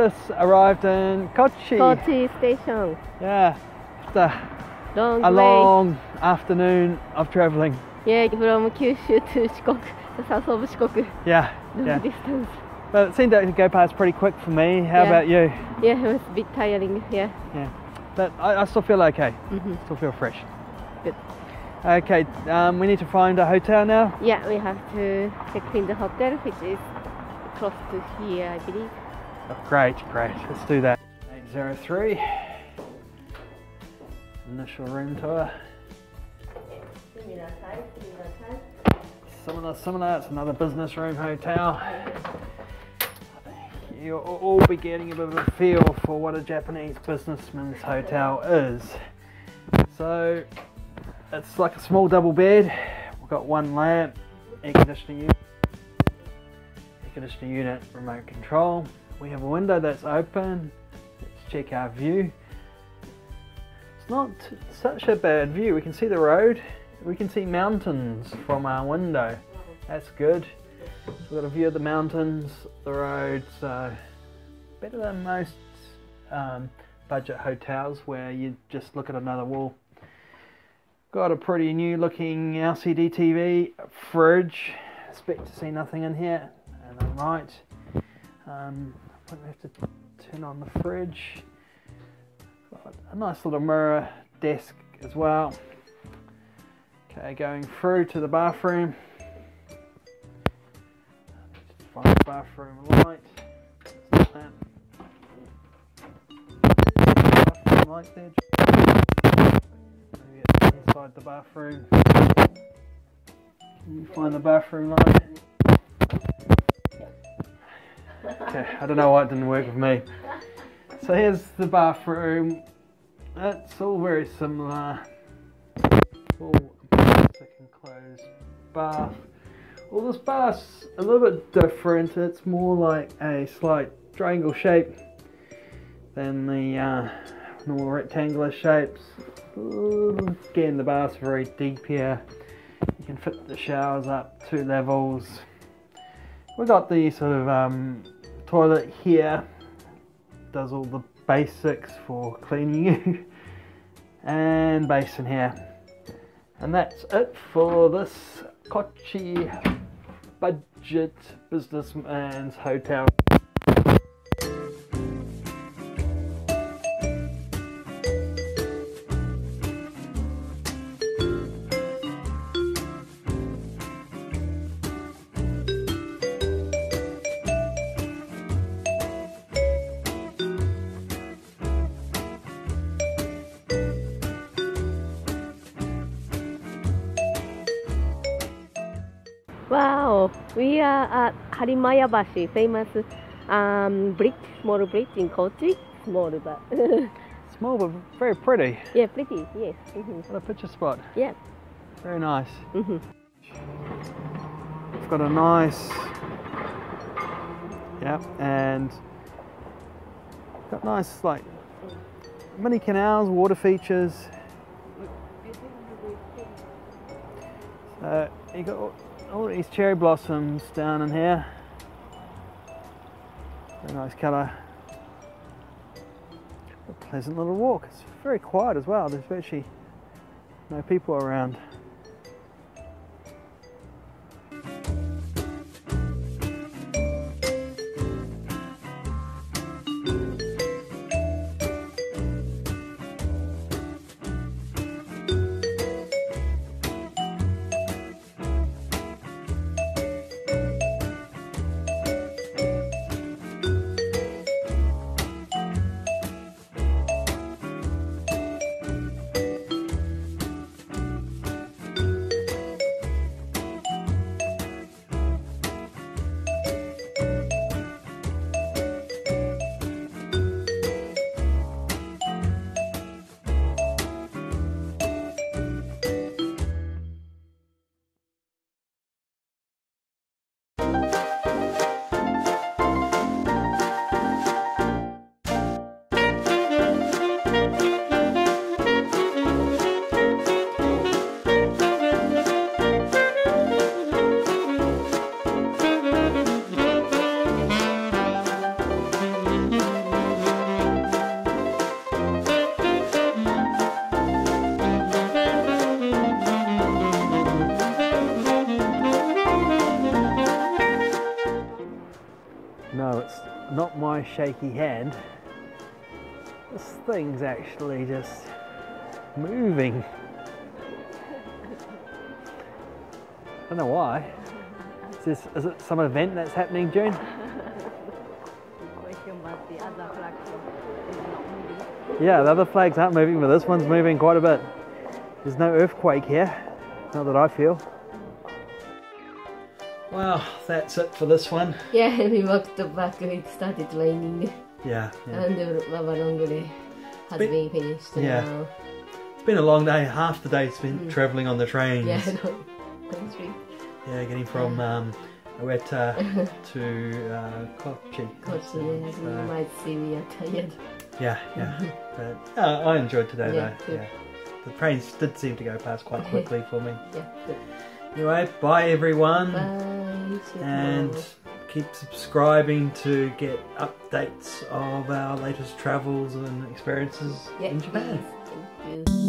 just arrived in Kochi. Kochi station. Yeah, after Long a way. long afternoon of travelling. Yeah, from Kyushu to Shikoku, the south of Shikoku. Yeah, Long yeah. distance. But it seemed to go past pretty quick for me. How Yeah. about you? Yeah, it was a bit tiring. Yeah. Yeah, but I, I still feel okay. hmm Still feel fresh. Good. Okay, um, we need to find a hotel now. Yeah, we have to check in the hotel, which is close to here, I believe. Great, great. Let's do that. 803. Initial room tour. Similar, similar. It's another business room hotel. You'll all be getting a bit of a feel for what a Japanese businessman's hotel is. So, it's like a small double bed. We've got one lamp, air conditioning unit, air conditioning unit, remote control. We have a window that's open. Let's check our view. It's not such a bad view. We can see the road. We can see mountains from our window. That's good. We've got a view of the mountains, the road, so better than most um, budget hotels where you just look at another wall. Got a pretty new looking LCD TV, fridge. Expect to see nothing in here, and I'm right. Um, Might have to turn on the fridge. Got a nice little mirror desk as well. Okay, going through to the bathroom. Find the bathroom light. Bathroom light there. Maybe inside the bathroom. Can you find the bathroom light? I don't know why it didn't work with me. So here's the bathroom. It's all very similar. All plastic enclosed bath. Well, this bath's a little bit different. It's more like a slight triangle shape than the uh, normal rectangular shapes. Again, the bath's very deep here. You can fit the showers up two levels. We've got the sort of um, toilet here. Does all the basics for cleaning you. and basin here. And that's it for this Kochi budget businessman's hotel. Wow, we are at Harimayabashi, famous um, bridge, small bridge in Kochi. Small, but Small but very pretty. yeah, pretty. Yes. hmm What a picture spot. Yeah. Very nice. Mm -hmm. It's got a nice, yeah, and got nice like mini canals, water features. So you got all, all these cherry blossoms down in here. Very nice colour. A pleasant little walk. It's very quiet as well. There's virtually no people around. My shaky hand, this thing's actually just moving. I don't know why. Is, this, is it some event that's happening, June? Not. Yeah, the other flags aren't moving, but this one's moving quite a bit. There's no earthquake here, not that I feel. Well, that's it for this one. Yeah, we walked up back. It started raining, Yeah, yeah. and the Wavarongre has Bit- been finished yeah. now. It's been a long day. Half the day spent Mm. travelling on the trains. Yeah, no, country, Yeah, getting from um, Aweta to uh, Kochi. Yes, you So, might see we are tired. yeah, yeah. But uh, I enjoyed today Yeah, though. good. Yeah. The trains did seem to go past quite quickly for me. Yeah, good. Anyway, bye everyone. Bye. And keep subscribing to get updates of our latest travels and experiences yeah, in Japan. please. Thank you.